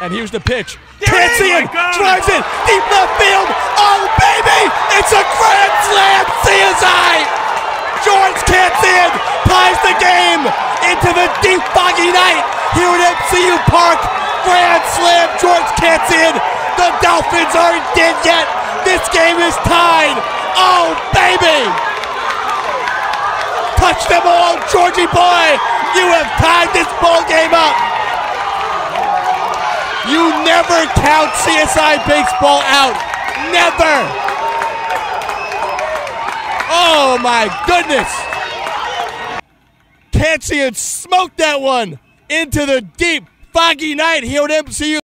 And here's the pitch. There Can't it see is! him. My God. Drives in. Deep left field. Oh, baby. It's a grand slam. CSI. George Kantzian ties the game into the deep foggy night here at MCU Park. Grand slam. George Kantzian. The Dolphins aren't dead yet. This game is tied. Oh, baby. Touch them all, Georgie boy. You have tied this ball game up. You never count CSI baseball out. Never. Oh my goodness. Kantzian smoked that one into the deep foggy night here at MCU.